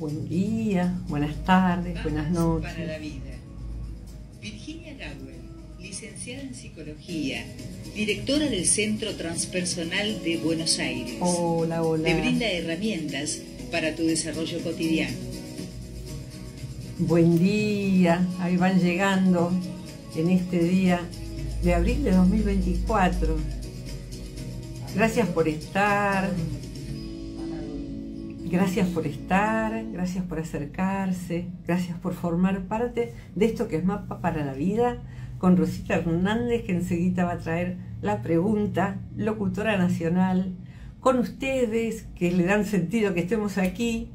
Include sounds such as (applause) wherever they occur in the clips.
Buen día, buenas tardes, buenas noches. Para la vida. Virginia Gawel, licenciada en psicología, directora del Centro Transpersonal de Buenos Aires. Hola, hola. Te brinda herramientas para tu desarrollo cotidiano. Buen día, ahí van llegando en este día de abril de 2024. Gracias por estar. Gracias por estar, gracias por acercarse, gracias por formar parte de esto que es Mapa para la Vida con Rosita Hernández que enseguida va a traer la pregunta, locutora nacional, con ustedes que le dan sentido que estemos aquí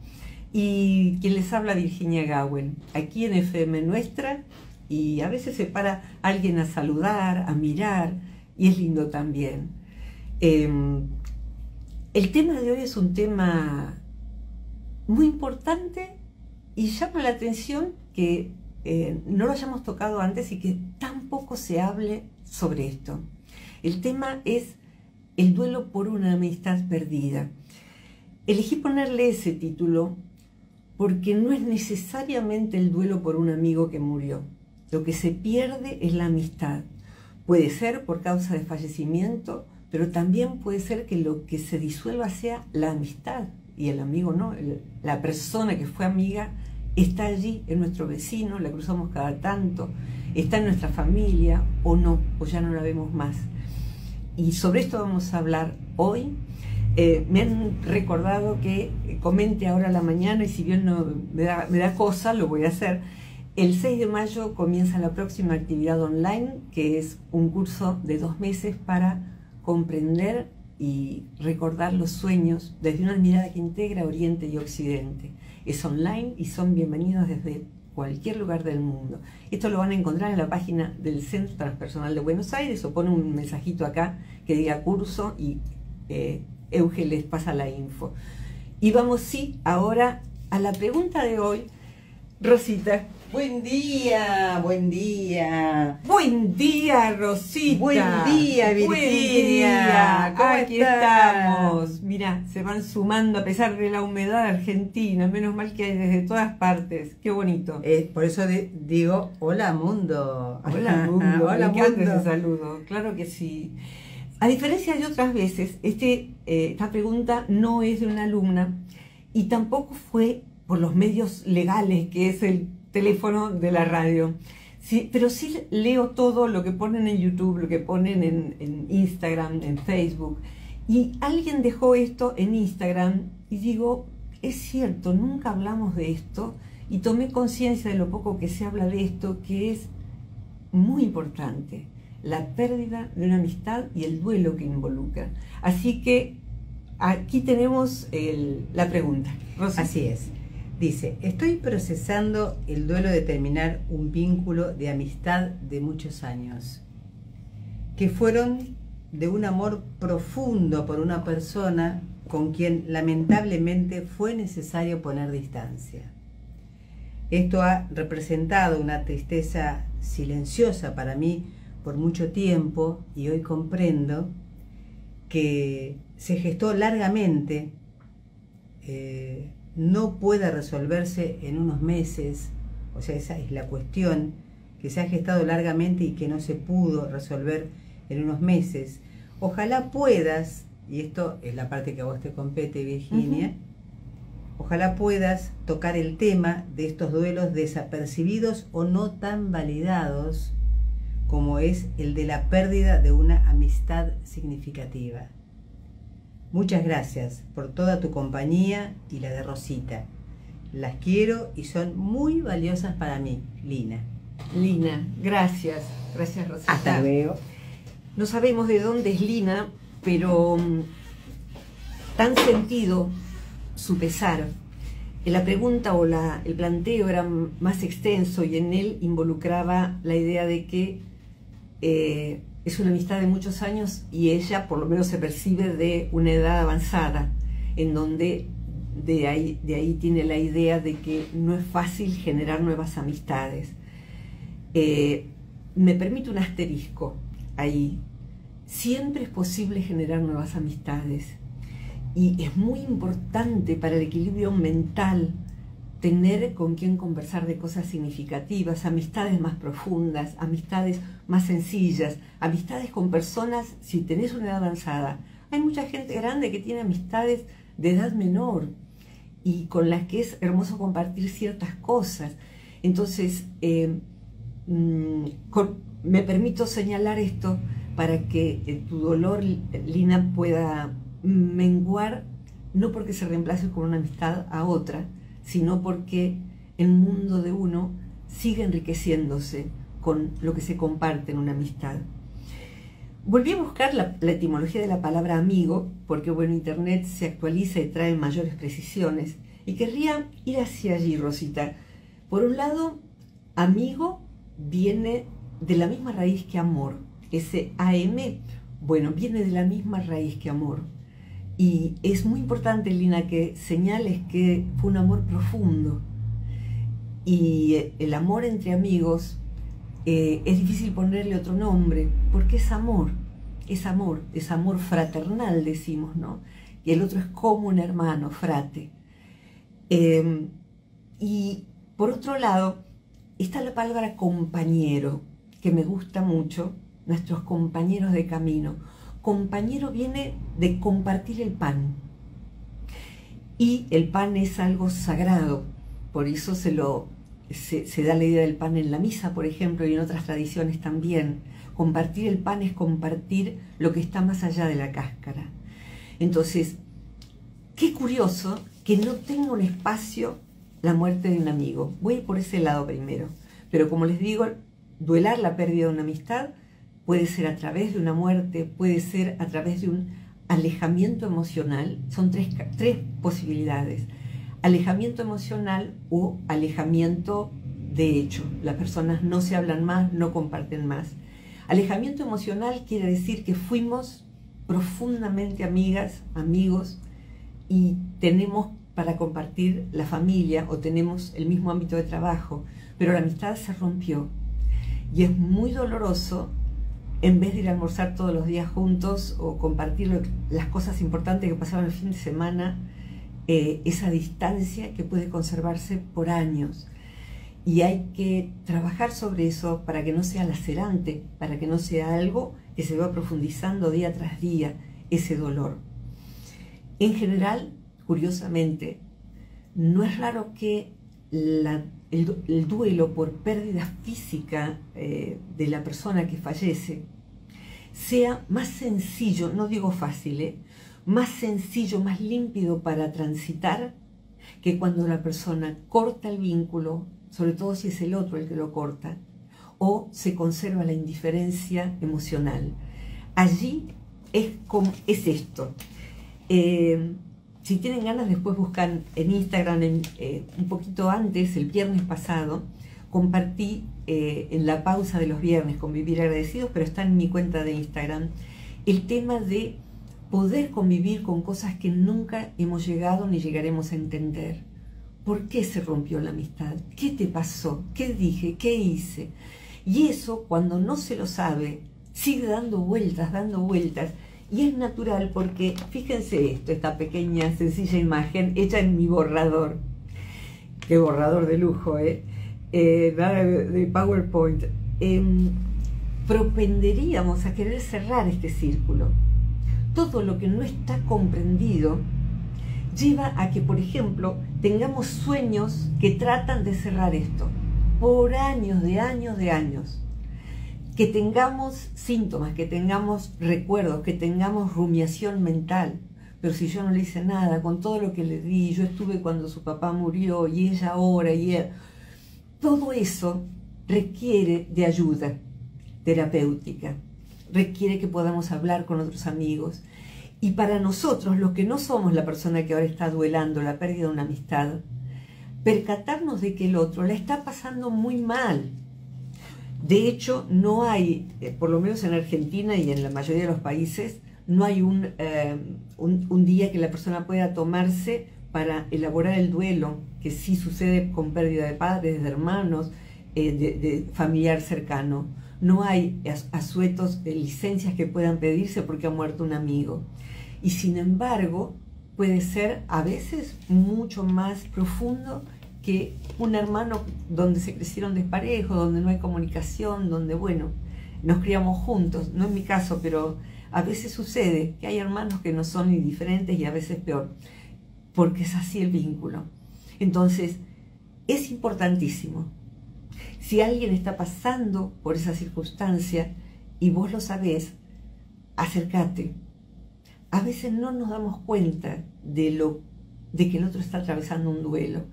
y quien les habla Virginia Gowen, aquí en FM Nuestra y a veces se para alguien a saludar, a mirar y es lindo también. Em, el tema de hoy es un tema muy importante y llama la atención que eh, no lo hayamos tocado antes y que tampoco se hable sobre esto. El tema es el duelo por una amistad perdida. Elegí ponerle ese título porque no es necesariamente el duelo por un amigo que murió. Lo que se pierde es la amistad. Puede ser por causa de fallecimiento, pero también puede ser que lo que se disuelva sea la amistad, y el amigo no, la persona que fue amiga está allí, en nuestro vecino, la cruzamos cada tanto, está en nuestra familia o no, o ya no la vemos más. Y sobre esto vamos a hablar hoy. Eh, me han recordado que comente ahora a la mañana y si bien no me da, me da cosa, lo voy a hacer. El 6 de mayo comienza la próxima actividad online, que es un curso de dos meses para comprender y recordar los sueños desde una mirada que integra Oriente y Occidente. Es online y son bienvenidos desde cualquier lugar del mundo. Esto lo van a encontrar en la página del Centro Transpersonal de Buenos Aires o pone un mensajito acá que diga curso y eh, Euge les pasa la info. Y vamos sí ahora a la pregunta de hoy. Rosita, Buen día, buen día. Buen día, Rosita. Buen día, Virginia. ¿Cómo Aquí estamos. Mira, se van sumando a pesar de la humedad argentina. Menos mal que hay desde todas partes. Qué bonito. Eh, por eso digo, hola mundo. Hola (laughs) mundo. hola mundo. ese saludo. Claro que sí. A diferencia de otras veces, este, eh, esta pregunta no es de una alumna y tampoco fue por los medios legales, que es el teléfono de la radio. Sí, pero sí leo todo lo que ponen en YouTube, lo que ponen en, Instagram, en Facebook. Y alguien dejó esto en Instagram y digo, es cierto, nunca hablamos de esto y tomé conciencia de lo poco que se habla de esto, que es muy importante, la pérdida de una amistad y el duelo que involucra. Así que aquí tenemos la pregunta. Así es. Dice, estoy procesando el duelo de terminar un vínculo de amistad de muchos años, que fueron de un amor profundo por una persona con quien lamentablemente fue necesario poner distancia. Esto ha representado una tristeza silenciosa para mí por mucho tiempo y hoy comprendo que se gestó largamente eh, no pueda resolverse en unos meses, o sea, esa es la cuestión, que se ha gestado largamente y que no se pudo resolver en unos meses. Ojalá puedas, y esto es la parte que a vos te compete, Virginia, ojalá puedas tocar el tema de estos duelos desapercibidos o no tan validados como es el de la pérdida de una amistad significativa. Muchas gracias por toda tu compañía y la de Rosita. Las quiero y son muy valiosas para mí, Lina. Lina, gracias. Gracias, Rosita. Hasta luego. No sabemos de dónde es Lina, pero mm, tan sentido su pesar. La pregunta o la, el planteo era más extenso y en él involucraba la idea de que eh, es una amistad de muchos años y ella por lo menos se percibe de una edad avanzada, en donde de ahí, de ahí tiene la idea de que no es fácil generar nuevas amistades. Eh, me permite un asterisco ahí. Siempre es posible generar nuevas amistades y es muy importante para el equilibrio mental tener con quien conversar de cosas significativas, amistades más profundas, amistades más sencillas, amistades con personas, si tenés una edad avanzada. Hay mucha gente grande que tiene amistades de edad menor y con las que es hermoso compartir ciertas cosas. Entonces, eh, mm, me permito señalar esto para que eh, tu dolor, Lina, pueda menguar, no porque se reemplace con una amistad a otra, sino porque el mundo de uno sigue enriqueciéndose con lo que se comparte en una amistad. Volví a buscar la, etimología de la palabra amigo, porque bueno, Internet se actualiza y trae mayores precisiones, y querría ir hacia allí, Rosita. Por un lado, amigo viene de la misma raíz que amor. Ese AM, bueno, viene de la misma raíz que amor. Y es muy importante, Lina, que señales que fue un amor profundo. Y eh, el amor entre amigos eh, es difícil ponerle otro nombre, porque es amor, es amor, es amor fraternal, decimos, ¿no? Y el otro es como un hermano, frate. Em, y por otro lado, está la palabra compañero, que me gusta mucho, nuestros compañeros de camino compañero viene de compartir el pan. Y el pan es algo sagrado, por eso se, lo, se, da la idea del pan en la misa, por ejemplo, y en otras tradiciones también. Compartir el pan es compartir lo que está más allá de la cáscara. Entonces, qué curioso que no tenga un espacio la muerte de un amigo. Voy por ese lado primero. Pero como les digo, duelar la pérdida de una amistad puede ser a través de una muerte, puede ser a través de un alejamiento emocional. Son tres, posibilidades. Alejamiento emocional o alejamiento de hecho. Las personas no se hablan más, no comparten más. Alejamiento emocional quiere decir que fuimos profundamente amigas, amigos y tenemos para compartir la familia o tenemos el mismo ámbito de trabajo, pero la amistad se rompió. Y es muy doloroso en vez de ir a almorzar todos los días juntos o compartir las cosas importantes que pasaban el fin de semana, eh, esa distancia que puede conservarse por años. Y hay que trabajar sobre eso para que no sea lacerante, para que no sea algo que se va profundizando día tras día, ese dolor. En general, curiosamente, no es raro que el, duelo por pérdida física eh, de la persona que fallece sea más sencillo, no digo fácil, ¿eh? más sencillo, más límpido para transitar que cuando la persona corta el vínculo, sobre todo si es el otro el que lo corta, o se conserva la indiferencia emocional. Allí es, como, es esto. Eh, si tienen ganas, después buscan en Instagram, eh, un poquito antes, el viernes pasado, compartí eh, en la pausa de los viernes con Vivir Agradecidos, pero está en mi cuenta de Instagram, el tema de poder convivir con cosas que nunca hemos llegado ni llegaremos a entender. ¿Por qué se rompió la amistad? ¿Qué te pasó? ¿Qué dije? ¿Qué hice? Y eso, cuando no se lo sabe, sigue dando vueltas, dando vueltas, y es natural porque, fíjense esto, esta pequeña, sencilla imagen hecha en mi borrador. Qué borrador de lujo, ¿eh? Eh de PowerPoint. Em, propenderíamos a querer cerrar este círculo. Todo lo que no está comprendido lleva a que, por ejemplo, tengamos sueños que tratan de cerrar esto por años, de años, de años que tengamos síntomas, que tengamos recuerdos, que tengamos rumiación mental. Pero si yo no le hice nada, con todo lo que le di, yo estuve cuando su papá murió y ella ahora y él, todo eso requiere de ayuda terapéutica, requiere que podamos hablar con otros amigos. Y para nosotros, los que no somos la persona que ahora está duelando la pérdida de una amistad, percatarnos de que el otro la está pasando muy mal, de hecho, no hay, eh, por lo menos en Argentina y en la mayoría de los países, no hay un, eh, un, día que la persona pueda tomarse para elaborar el duelo, que sí sucede con pérdida de padres, de hermanos, eh, de, familiar cercano. No hay asuetos de licencias que puedan pedirse porque ha muerto un amigo. Y sin embargo, puede ser a veces mucho más profundo que un hermano donde se crecieron desparejos, donde no hay comunicación, donde, bueno, nos criamos juntos, no es mi caso, pero a veces sucede que hay hermanos que no son indiferentes y a veces peor, porque es así el vínculo. Entonces, es importantísimo. Si alguien está pasando por esa circunstancia y vos lo sabés, acércate. A veces no nos damos cuenta de lo de que el otro está atravesando un duelo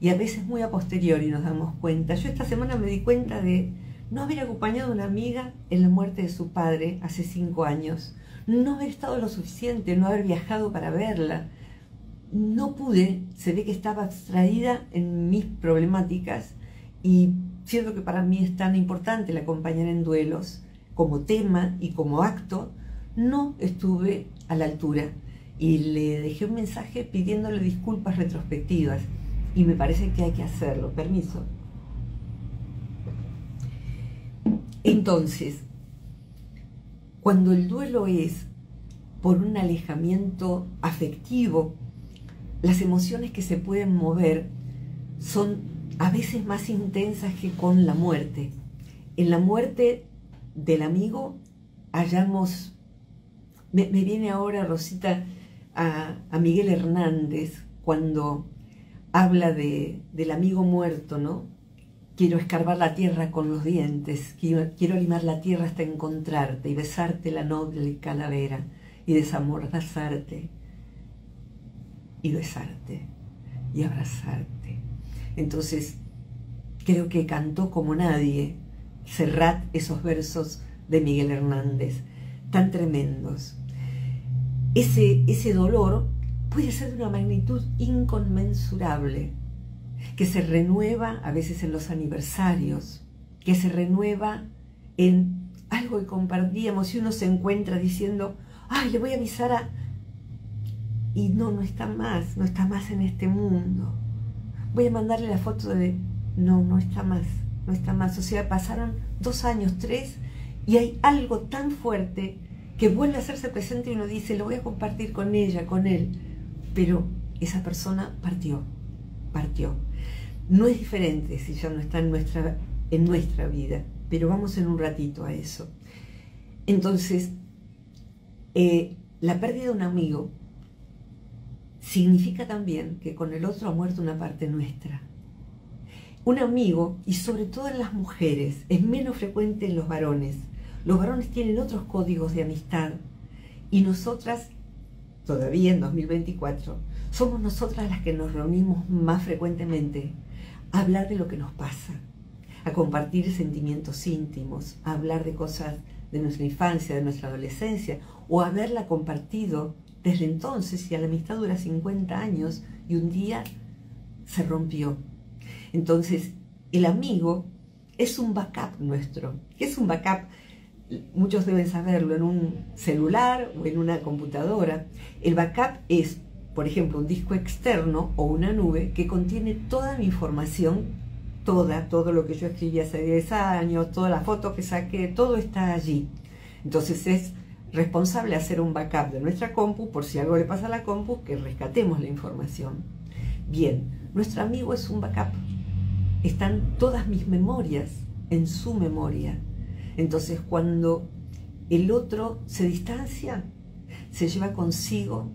y a veces muy a posteriori nos damos cuenta. Yo esta semana me di cuenta de no haber acompañado a una amiga en la muerte de su padre hace cinco años, no haber estado lo suficiente, no haber viajado para verla. No pude, se ve que estaba abstraída en mis problemáticas y siento que para mí es tan importante el acompañar en duelos como tema y como acto, no estuve a la altura y le dejé un mensaje pidiéndole disculpas retrospectivas y me parece que hay que hacerlo. Permiso. Entonces, cuando el duelo es por un alejamiento afectivo, las emociones que se pueden mover son a veces más intensas que con la muerte. En la muerte del amigo hallamos, me, viene ahora Rosita a, a, Miguel Hernández cuando habla de, del amigo muerto, ¿no? Quiero escarbar la tierra con los dientes, quiero, quiero limar la tierra hasta encontrarte y besarte la noble calavera y desamordazarte y besarte y abrazarte. Entonces, creo que cantó como nadie Serrat esos versos de Miguel Hernández, tan tremendos. Ese, ese dolor puede ser de una magnitud inconmensurable que se renueva a veces en los aniversarios, que se renueva en algo que compartíamos y uno se encuentra diciendo, ay, le voy a avisar a... Y no, no está más, no está más en este mundo. Voy a mandarle la foto de... No, no está más, no está más. O sea, pasaron dos años, tres, y hay algo tan fuerte que vuelve a hacerse presente y uno dice, lo voy a compartir con ella, con él. Pero esa persona partió, partió. No es diferente si ya no está en nuestra, en nuestra vida, pero vamos en un ratito a eso. Entonces, eh, la pérdida de un amigo significa también que con el otro ha muerto una parte nuestra. Un amigo, y sobre todo en las mujeres, es menos frecuente en los varones. Los varones tienen otros códigos de amistad y nosotras, todavía en 2024, somos nosotras las que nos reunimos más frecuentemente a hablar de lo que nos pasa, a compartir sentimientos íntimos, a hablar de cosas de nuestra infancia, de nuestra adolescencia, o haberla compartido desde entonces y a la amistad dura 50 años y un día se rompió. Entonces, el amigo es un backup nuestro. ¿Qué es un backup? Muchos deben saberlo, en un celular o en una computadora. El backup es por ejemplo, un disco externo o una nube que contiene toda mi información, toda, todo lo que yo escribí hace 10 años, todas las fotos que saqué, todo está allí. Entonces es responsable hacer un backup de nuestra compu por si algo le pasa a la compu, que rescatemos la información. Bien, nuestro amigo es un backup. Están todas mis memorias en su memoria. Entonces cuando el otro se distancia, se lleva consigo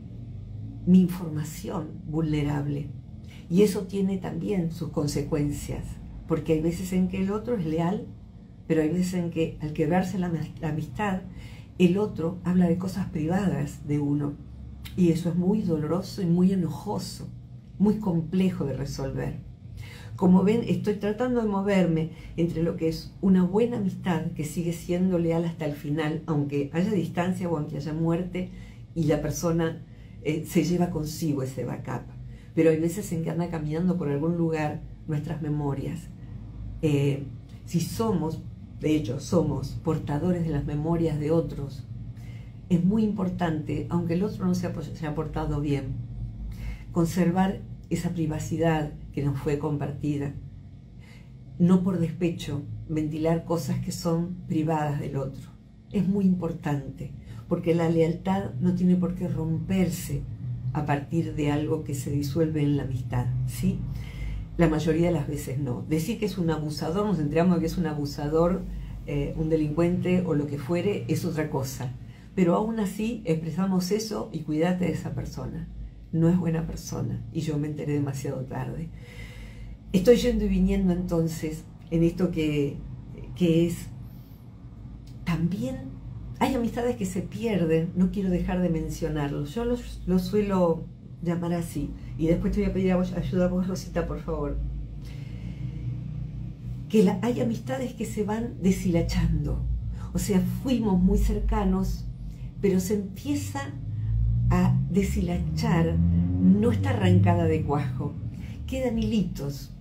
mi información vulnerable. Y eso tiene también sus consecuencias, porque hay veces en que el otro es leal, pero hay veces en que al quebrarse la, amistad, el otro habla de cosas privadas de uno. Y eso es muy doloroso y muy enojoso, muy complejo de resolver. Como ven, estoy tratando de moverme entre lo que es una buena amistad que sigue siendo leal hasta el final, aunque haya distancia o aunque haya muerte y la persona eh, se lleva consigo ese backup. Pero hay veces en que anda caminando por algún lugar nuestras memorias. Eh, si somos, de hecho, somos portadores de las memorias de otros, es muy importante, aunque el otro no se ha, portado bien, conservar esa privacidad que nos fue compartida. No por despecho, ventilar cosas que son privadas del otro. Es muy importante porque la lealtad no tiene por qué romperse a partir de algo que se disuelve en la amistad, ¿sí? La mayoría de las veces no. Decir que es un abusador, nos enteramos que es un abusador, eh, un delincuente o lo que fuere, es otra cosa. Pero aún así expresamos eso y cuídate de esa persona. No es buena persona y yo me enteré demasiado tarde. Estoy yendo y viniendo entonces en esto que, que es también hay amistades que se pierden, no quiero dejar de mencionarlos. Yo los, los suelo llamar así. Y después te voy a pedir ayuda a vos, Rosita, por favor. Que hay amistades que se van deshilachando. O sea, fuimos muy cercanos, pero se empieza a deshilachar, no está arrancada de cuajo. Quedan hilitos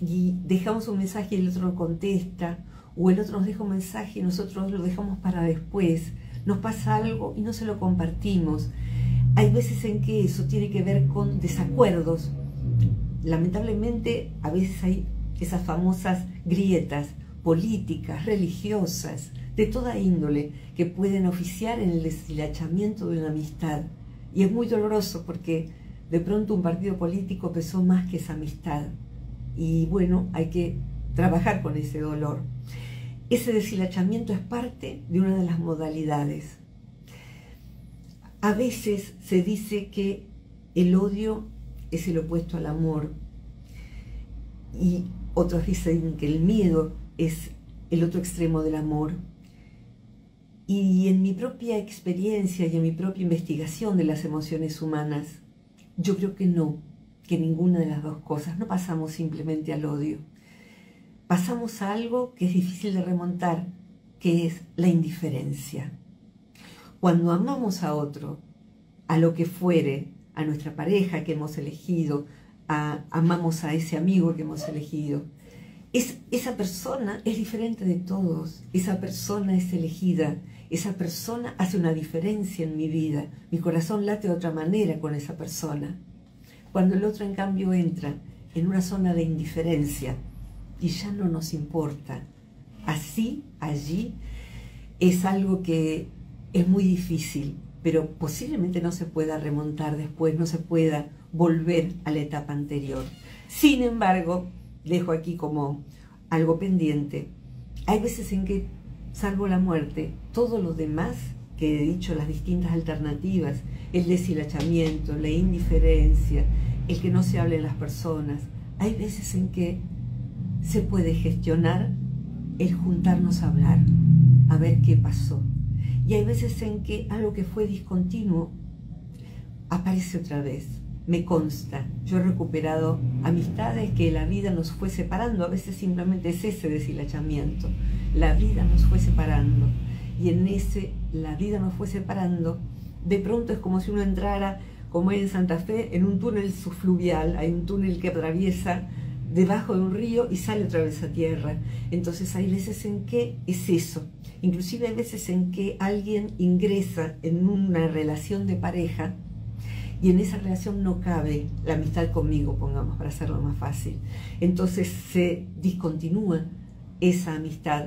y dejamos un mensaje y el otro contesta, o el otro nos deja un mensaje y nosotros lo dejamos para después. Nos pasa algo y no se lo compartimos. Hay veces en que eso tiene que ver con desacuerdos. Lamentablemente, a veces hay esas famosas grietas políticas, religiosas, de toda índole, que pueden oficiar en el deshilachamiento de una amistad. Y es muy doloroso porque de pronto un partido político pesó más que esa amistad. Y bueno, hay que trabajar con ese dolor. Ese deshilachamiento es parte de una de las modalidades. A veces se dice que el odio es el opuesto al amor y otros dicen que el miedo es el otro extremo del amor. Y en mi propia experiencia y en mi propia investigación de las emociones humanas, yo creo que no, que ninguna de las dos cosas, no pasamos simplemente al odio pasamos a algo que es difícil de remontar, que es la indiferencia. Cuando amamos a otro, a lo que fuere, a nuestra pareja que hemos elegido, amamos a ese amigo que hemos elegido, es, esa persona es diferente de todos, esa persona es elegida, esa persona hace una diferencia en mi vida, mi corazón late de otra manera con esa persona. Cuando el otro en cambio entra en una zona de indiferencia, y ya no nos importa. Así, allí, es algo que es muy difícil, pero posiblemente no se pueda remontar después, no se pueda volver a la etapa anterior. Sin embargo, dejo aquí como algo pendiente. Hay veces en que, salvo la muerte, todo lo demás que he dicho, las distintas alternativas, el deshilachamiento, la indiferencia, el que no se hable en las personas, hay veces en que se puede gestionar el juntarnos a hablar, a ver qué pasó. Y hay veces en que algo que fue discontinuo aparece otra vez. Me consta, yo he recuperado amistades que la vida nos fue separando, a veces simplemente es ese deshilachamiento. La vida nos fue separando y en ese la vida nos fue separando, de pronto es como si uno entrara, como en Santa Fe, en un túnel subfluvial, hay un túnel que atraviesa debajo de un río y sale otra vez a tierra. Entonces hay veces en que es eso. Inclusive hay veces en que alguien ingresa en una relación de pareja y en esa relación no cabe la amistad conmigo, pongamos, para hacerlo más fácil. Entonces se discontinúa esa amistad,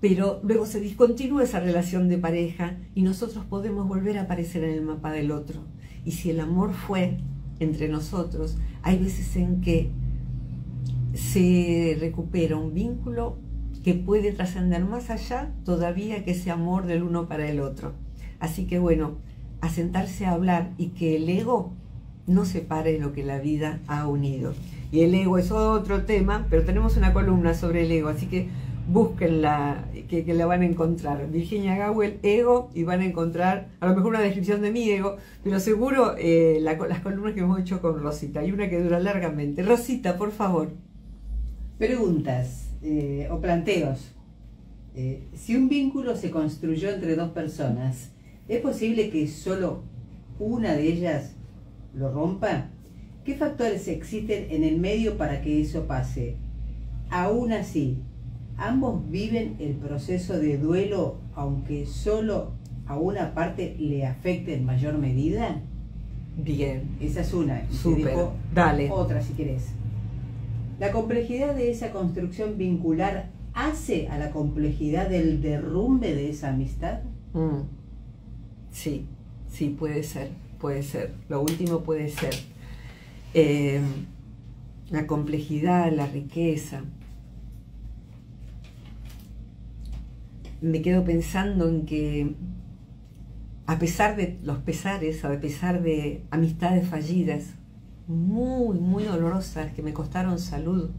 pero luego se discontinúa esa relación de pareja y nosotros podemos volver a aparecer en el mapa del otro. Y si el amor fue entre nosotros, hay veces en que se recupera un vínculo que puede trascender más allá todavía que ese amor del uno para el otro. Así que bueno, a sentarse a hablar y que el ego no separe lo que la vida ha unido. Y el ego es otro tema, pero tenemos una columna sobre el ego, así que búsquenla, que, que la van a encontrar. Virginia Gawel, ego, y van a encontrar a lo mejor una descripción de mi ego, pero seguro eh, las columnas que hemos hecho con Rosita. Hay una que dura largamente. Rosita, por favor. Preguntas eh, o planteos. Eh, si un vínculo se construyó entre dos personas, ¿es posible que solo una de ellas lo rompa? ¿Qué factores existen en el medio para que eso pase? Aún así, ¿ambos viven el proceso de duelo aunque solo a una parte le afecte en mayor medida? Bien. Esa es una. Súper. Dale. Otra si querés. La complejidad de esa construcción vincular hace a la complejidad del derrumbe de esa amistad. Mm. Sí, sí, puede ser, puede ser. Lo último puede ser. Eh, la complejidad, la riqueza. Me quedo pensando en que a pesar de los pesares, a pesar de amistades fallidas, muy, muy dolorosas, que me costaron salud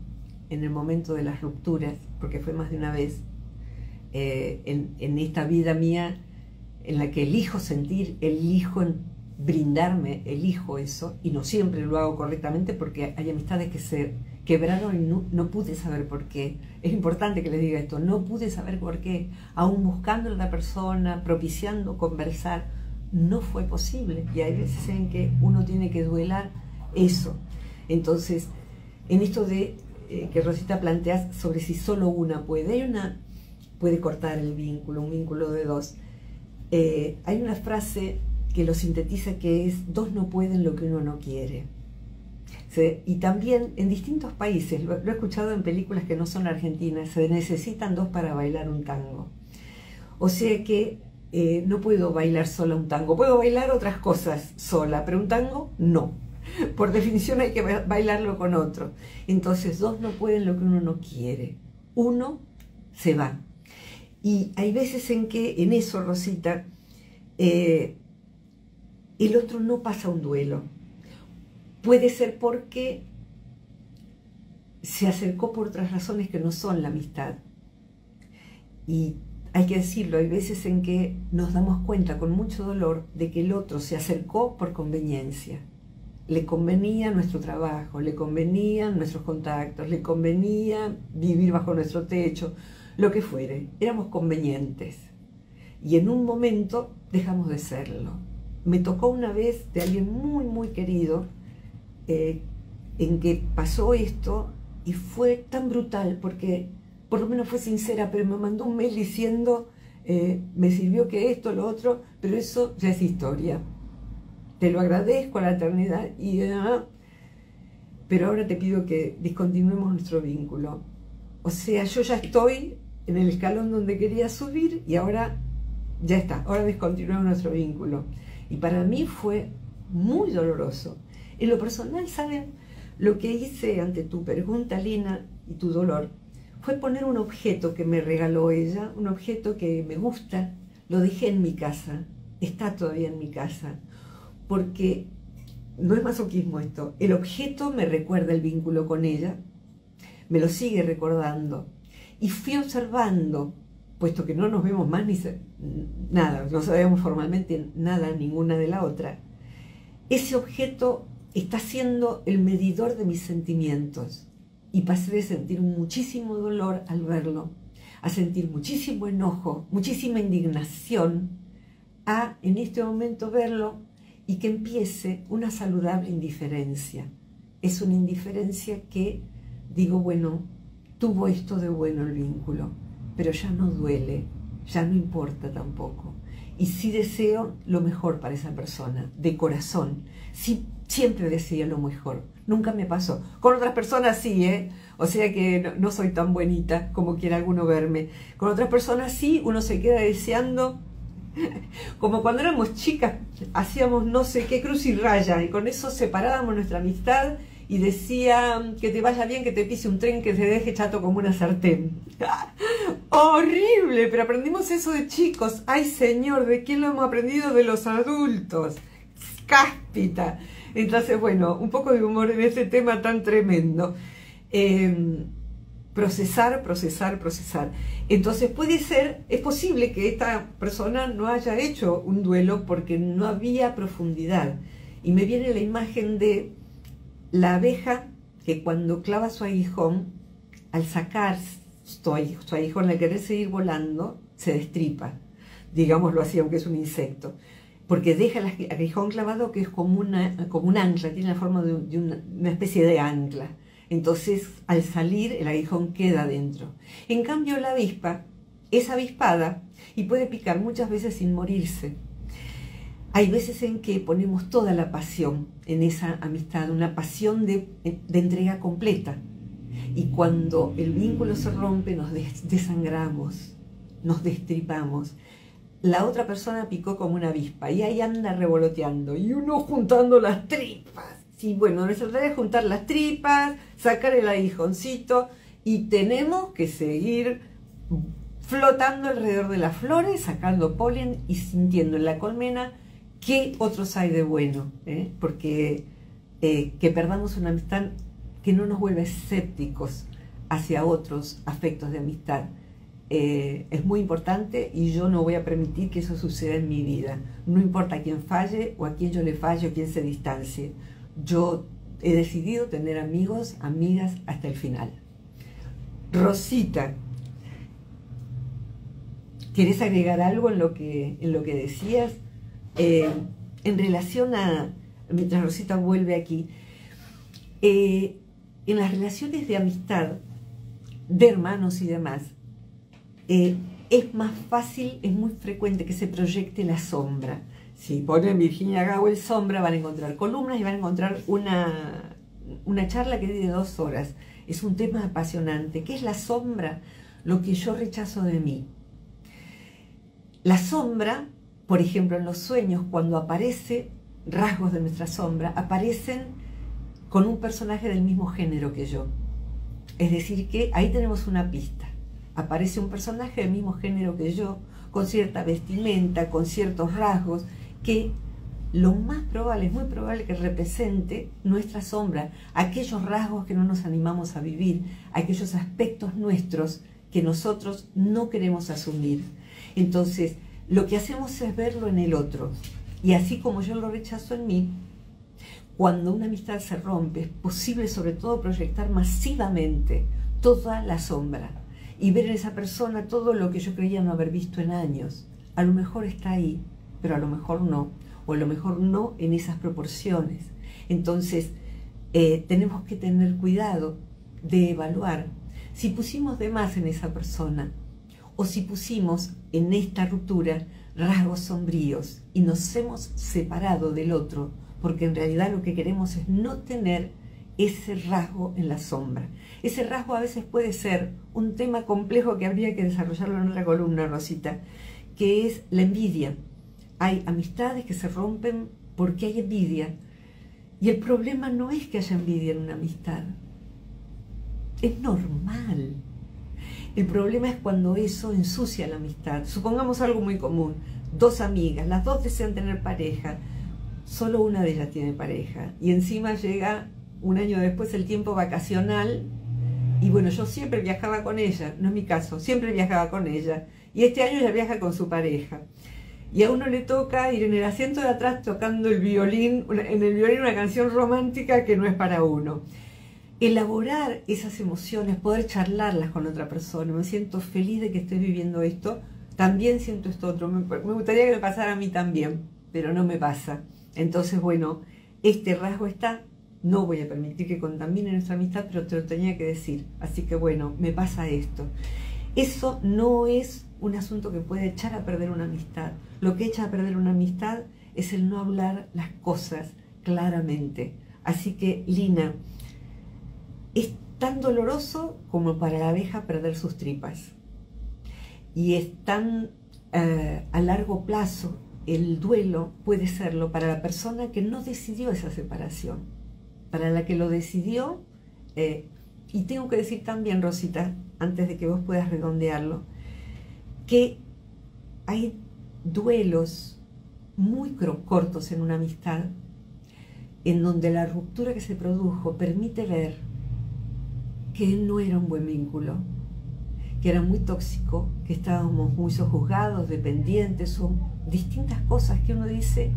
en el momento de las rupturas, porque fue más de una vez, eh, en, en, esta vida mía en la que elijo sentir, elijo brindarme, elijo eso, y no siempre lo hago correctamente porque hay amistades que se quebraron y no, pude saber por qué. Es importante que les diga esto, no pude saber por qué, aún buscando a la persona, propiciando conversar, no fue posible. Y hay veces en que uno tiene que duelar eso. Entonces, en esto de eh, que Rosita planteas sobre si solo una puede, hay una puede cortar el vínculo, un vínculo de dos. Eh, hay una frase que lo sintetiza que es dos no pueden lo que uno no quiere. Y también en distintos países, lo, he escuchado en películas que no son argentinas, se necesitan dos para bailar un tango. O sea que eh, no puedo bailar sola un tango, puedo bailar otras cosas sola, pero un tango no. (laughs) Por definición hay que bailarlo con otro. Entonces dos no pueden lo que uno no quiere. Uno se va. Y hay veces en que en eso, Rosita, eh, el otro no pasa un duelo. Puede ser porque se acercó por otras razones que no son la amistad. Y hay que decirlo, hay veces en que nos damos cuenta con mucho dolor de que el otro se acercó por conveniencia. Le convenía nuestro trabajo, le convenían nuestros contactos, le convenía vivir bajo nuestro techo, lo que fuere. Éramos convenientes. Y en un momento dejamos de serlo. Me tocó una vez de alguien muy, muy querido, eh, en que pasó esto y fue tan brutal porque por lo menos fue sincera, pero me mandó un mail diciendo, eh, me sirvió que esto, lo otro, pero eso ya es historia. Te lo agradezco a la eternidad y... Ah, pero ahora te pido que discontinuemos nuestro vínculo. O sea, yo ya estoy en el escalón donde quería subir y ahora ya está, ahora descontinuamos nuestro vínculo. Y para mí fue muy doloroso. En lo personal, ¿saben? Lo que hice ante tu pregunta, Lina, y tu dolor, fue poner un objeto que me regaló ella, un objeto que me gusta, lo dejé en mi casa, está todavía en mi casa, porque no es masoquismo esto, el objeto me recuerda el vínculo con ella, me lo sigue recordando, y fui observando, puesto que no nos vemos más ni nada, no sabemos formalmente nada ninguna de la otra, ese objeto está siendo el medidor de mis sentimientos. Y pasé de sentir muchísimo dolor al verlo, a sentir muchísimo enojo, muchísima indignación, a en este momento verlo y que empiece una saludable indiferencia. Es una indiferencia que digo, bueno, tuvo esto de bueno el vínculo, pero ya no duele, ya no importa tampoco. Y sí deseo lo mejor para esa persona, de corazón. Sí siempre decía lo mejor. Nunca me pasó. Con otras personas sí, ¿eh? O sea que no, soy tan bonita como quiera alguno verme. Con otras personas sí, uno se queda deseando. (laughs) Como cuando éramos chicas, hacíamos no sé qué cruz y raya, y con eso separábamos nuestra amistad y decía que te vaya bien, que te pise un tren, que te deje chato como una sartén. (laughs) Horrible, pero aprendimos eso de chicos. Ay, señor, ¿de quién lo hemos aprendido? De los adultos. Cáspita. Entonces, bueno, un poco de humor en este tema tan tremendo. Em, procesar, procesar, procesar. Entonces puede ser, es posible que esta persona no haya hecho un duelo porque no había profundidad. Y me viene la imagen de la abeja que cuando clava su aguijón, al sacar su aguijón, al querer seguir volando, se destripa, digámoslo así, aunque es un insecto porque deja el aguijón clavado que es como, una, como un ancla, tiene la forma de, una, especie de ancla. Entonces, al salir, el aguijón queda dentro. En cambio, la avispa es avispada y puede picar muchas veces sin morirse. Hay veces en que ponemos toda la pasión en esa amistad, una pasión de, de entrega completa. Y cuando el vínculo se rompe, nos desangramos, nos destripamos la otra persona picó como una avispa y ahí anda revoloteando y uno juntando las tripas Sí, bueno, nuestra tarea es juntar las tripas, sacar el aguijoncito y tenemos que seguir flotando alrededor de las flores, sacando polen y sintiendo en la colmena qué otros hay de bueno, ¿eh? porque eh, que perdamos una amistad que no nos vuelva escépticos hacia otros afectos de amistad. Eh, es muy importante y yo no voy a permitir que eso suceda en mi vida. No importa quién falle o a quién yo le falle o quién se distancie. Yo he decidido tener amigos, amigas hasta el final. Rosita, ¿quieres agregar algo en lo que, en lo que decías? Eh, en relación a, mientras Rosita vuelve aquí, eh, en las relaciones de amistad, de hermanos y demás, eh, es más fácil, es muy frecuente que se proyecte la sombra. Si ponen Virginia Gowell sombra, van a encontrar columnas y van a encontrar una, una charla que de dos horas. Es un tema apasionante. ¿Qué es la sombra? Lo que yo rechazo de mí. La sombra, por ejemplo, en los sueños, cuando aparece rasgos de nuestra sombra, aparecen con un personaje del mismo género que yo. Es decir, que ahí tenemos una pista. Aparece un personaje del mismo género que yo, con cierta vestimenta, con ciertos rasgos, que lo más probable, es muy probable que represente nuestra sombra, aquellos rasgos que no nos animamos a vivir, aquellos aspectos nuestros que nosotros no queremos asumir. Entonces, lo que hacemos es verlo en el otro. Y así como yo lo rechazo en mí, cuando una amistad se rompe, es posible sobre todo proyectar masivamente toda la sombra y ver en esa persona todo lo que yo creía no haber visto en años. A lo mejor está ahí, pero a lo mejor no, o a lo mejor no en esas proporciones. Entonces, eh, tenemos que tener cuidado de evaluar si pusimos de más en esa persona o si pusimos en esta ruptura rasgos sombríos y nos hemos separado del otro porque en realidad lo que queremos es no tener ese rasgo en la sombra. Ese rasgo a veces puede ser un tema complejo que habría que desarrollarlo en otra columna, Rosita, que es la envidia. Hay amistades que se rompen porque hay envidia. Y el problema no es que haya envidia en una amistad. Es normal. El problema es cuando eso ensucia la amistad. Supongamos algo muy común. Dos amigas, las dos desean tener pareja solo una de ellas tiene pareja. Y encima llega un año después el tiempo vacacional. Y bueno, yo siempre viajaba con ella, no es mi caso, siempre viajaba con ella. Y este año ella viaja con su pareja. Y a uno le toca ir en el asiento de atrás tocando el violín, en el violín una canción romántica que no es para uno. Elaborar esas emociones, poder charlarlas con otra persona. Me siento feliz de que estés viviendo esto. También siento esto otro. Me, me gustaría que me pasara a mí también, pero no me pasa. Entonces, bueno, este rasgo está, no voy a permitir que contamine nuestra amistad, pero te lo tenía que decir. Así que bueno, me pasa esto. Eso no es un asunto que puede echar a perder una amistad. Lo que echa a perder una amistad es el no hablar las cosas claramente. Así que, Lina, es tan doloroso como para la abeja perder sus tripas. Y es tan eh, a largo plazo el duelo puede serlo para la persona que no decidió esa separación, para la que lo decidió. Eh, y tengo que decir también, Rosita, antes de que vos puedas redondearlo, que hay duelos muy cortos en una amistad en donde la ruptura que se produjo permite ver que no era un buen vínculo, que era muy tóxico, que estábamos muy sojuzgados, dependientes o distintas cosas que uno dice,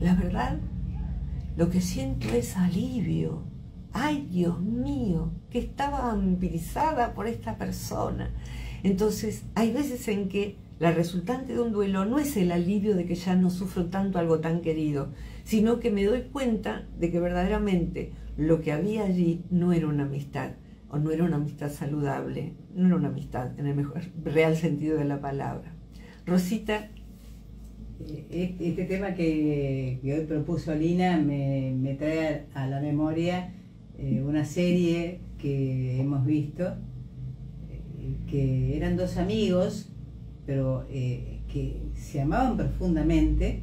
la verdad, lo que siento es alivio. Ay, Dios mío, que estaba vampirizada por esta persona. Entonces, hay veces en que la resultante de un duelo no es el alivio de que ya no sufro tanto algo tan querido, sino que me doy cuenta de que verdaderamente lo que había allí no era una amistad, o no era una amistad saludable, no era una amistad en el mejor real sentido de la palabra. Rosita. Eh, este tema que, hoy propuso Lina me, trae a la memoria eh, una serie que hemos visto, que eran dos amigos, pero que se amaban profundamente,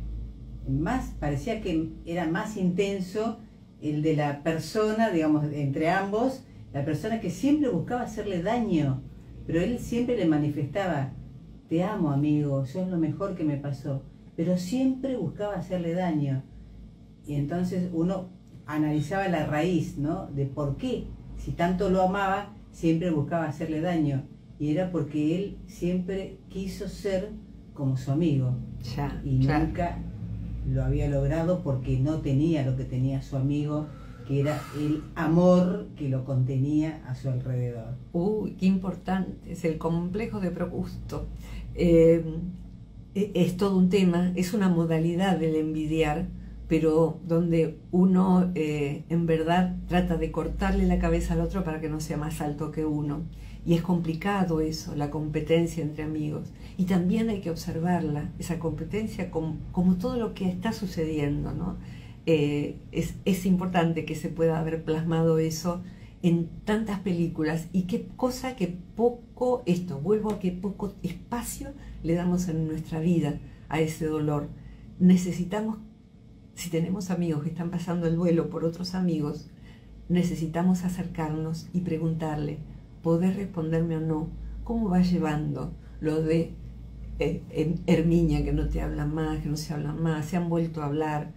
más parecía que era más intenso el de la persona, digamos, entre ambos, la persona que siempre buscaba hacerle daño, pero él siempre le manifestaba, te amo amigo, sos lo mejor que me pasó, pero siempre buscaba hacerle daño. Y entonces uno analizaba la raíz, ¿no? De por qué, si tanto lo amaba, siempre buscaba hacerle daño. Y era porque él siempre quiso ser como su amigo. Ya, y ya. nunca lo había logrado porque no tenía lo que tenía su amigo, que era el amor que lo contenía a su alrededor. Uy, qué importante, es el complejo de Procusto. Eh, es todo un tema, es una modalidad del envidiar, pero donde uno eh, en verdad trata de cortarle la cabeza al otro para que no sea más alto que uno. Y es complicado eso, la competencia entre amigos. Y también hay que observarla, esa competencia, como, todo lo que está sucediendo, ¿no? Eh, es, es importante que se pueda haber plasmado eso en tantas películas y qué cosa que poco, esto, vuelvo a que poco espacio le damos en nuestra vida a ese dolor. Necesitamos, si tenemos amigos que están pasando el duelo por otros amigos, necesitamos acercarnos y preguntarle, ¿podés responderme o no? ¿Cómo va llevando lo de eh, Herminia, que no te hablan más, que no se hablan más, se han vuelto a hablar?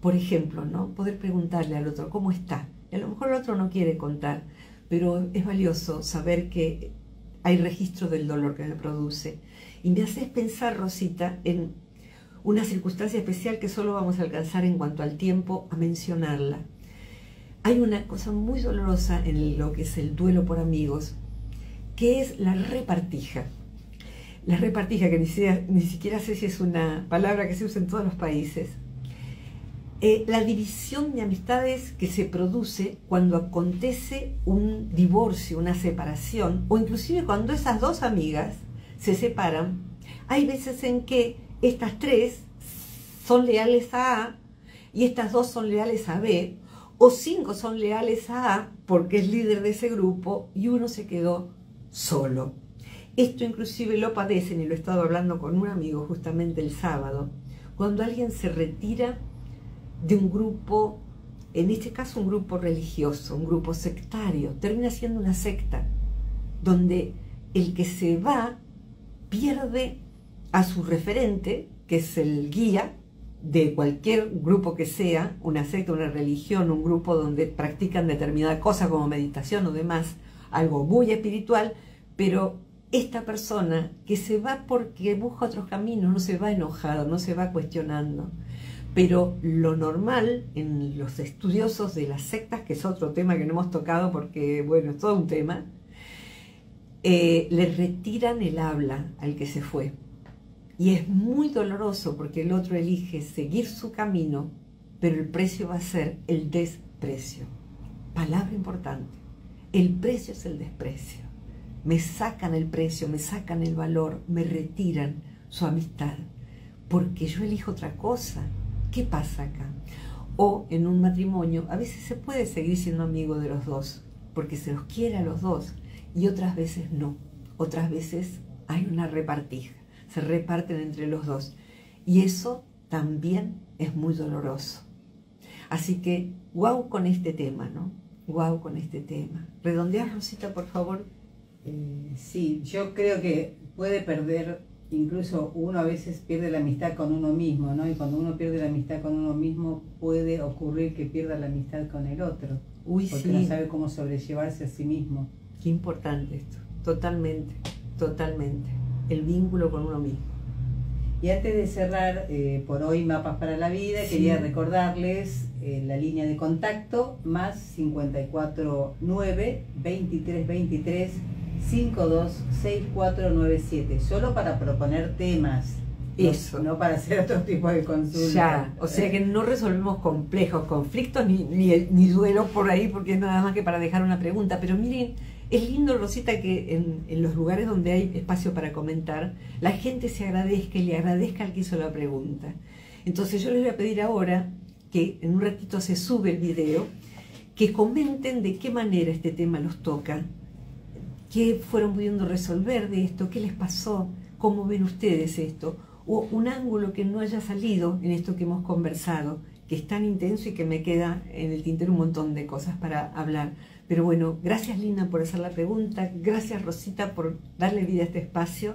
Por ejemplo, ¿no? Poder preguntarle al otro, ¿cómo está? Y a lo mejor el otro no quiere contar, pero es valioso saber que hay registro del dolor que me produce. Y me haces pensar, Rosita, en una circunstancia especial que solo vamos a alcanzar en cuanto al tiempo a mencionarla. Hay una cosa muy dolorosa en lo que es el duelo por amigos, que es la repartija. La repartija, que ni siquiera, sé si es una palabra que se usa en todos los países, eh, la división de amistades que se produce cuando acontece un divorcio, una separación, o inclusive cuando esas dos amigas se separan, hay veces en que estas tres son leales a A y estas dos son leales a B, o cinco son leales a A porque es líder de ese grupo y uno se quedó solo. Esto inclusive lo padecen y lo he estado hablando con un amigo justamente el sábado, cuando alguien se retira de un grupo, en este caso un grupo religioso, un grupo sectario, termina siendo una secta, donde el que se va pierde a su referente, que es el guía de cualquier grupo que sea, una secta, una religión, un grupo donde practican determinada cosa como meditación o demás, algo muy espiritual, pero esta persona que se va porque busca otros caminos, no se va enojado, no se va cuestionando. Pero lo normal en los estudiosos de las sectas, que es otro tema que no hemos tocado porque, bueno, es todo un tema, eh, le retiran el habla al que se fue. Y es muy doloroso porque el otro elige seguir su camino, pero el precio va a ser el desprecio. Palabra importante. El precio es el desprecio. Me sacan el precio, me sacan el valor, me retiran su amistad, porque yo elijo otra cosa. ¿Qué pasa acá? O en un matrimonio, a veces se puede seguir siendo amigo de los dos, porque se los quiere a los dos, y otras veces no. Otras veces hay una repartija, se reparten entre los dos. Y eso también es muy doloroso. Así que, guau con este tema, ¿no? Guau con este tema. Redondear, Rosita, por favor. Eh, sí, yo creo que puede perder, incluso uno a veces pierde la amistad con uno mismo, ¿no? Y cuando uno pierde la amistad con uno mismo, puede ocurrir que pierda la amistad con el otro, Uy, porque sí. no sabe cómo sobrellevarse a sí mismo. Qué importante esto. Totalmente, totalmente. El vínculo con uno mismo. Y antes de cerrar eh, por hoy Mapas para la Vida, Sí. quería recordarles eh, la línea de contacto más 549 2323 526497, solo para proponer temas. Eso. No, para hacer otro tipo de consultas. Ya, o sea que no resolvemos complejos conflictos ni, ni, ni duelos por ahí porque es nada más que para dejar una pregunta. Pero miren, es lindo, Rosita, que en, los lugares donde hay espacio para comentar, la gente se agradezca y le agradezca al que hizo la pregunta. Entonces yo les voy a pedir ahora que en un ratito se sube el video, que comenten de qué manera este tema los toca, qué fueron pudiendo resolver de esto, qué les pasó, cómo ven ustedes esto, o un ángulo que no haya salido en esto que hemos conversado, que es tan intenso y que me queda en el tintero un montón de cosas para hablar. Pero bueno, gracias Lina por hacer la pregunta, gracias Rosita por darle vida a este espacio,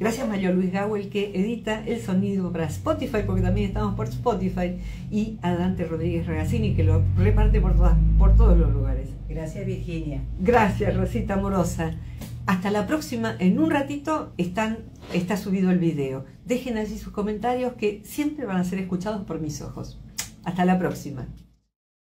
gracias Mario Luis el que edita el sonido para Spotify, porque también estamos por Spotify, y a Dante Rodríguez Ragazzini que lo reparte por, todas, por todos los lugares. Gracias Virginia. Gracias Rosita Amorosa. Hasta la próxima, en un ratito están, está subido el video. Dejen allí sus comentarios que siempre van a ser escuchados por mis ojos. Hasta la próxima.